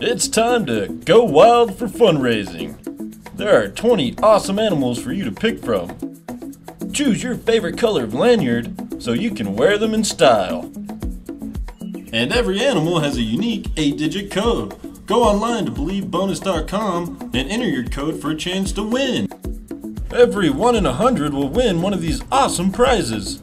It's time to go wild for fundraising. There are 20 awesome animals for you to pick from. Choose your favorite color of lanyard so you can wear them in style. And every animal has a unique 8-digit code. Go online to believebonus.com and enter your code for a chance to win. Every one in a hundred will win one of these awesome prizes.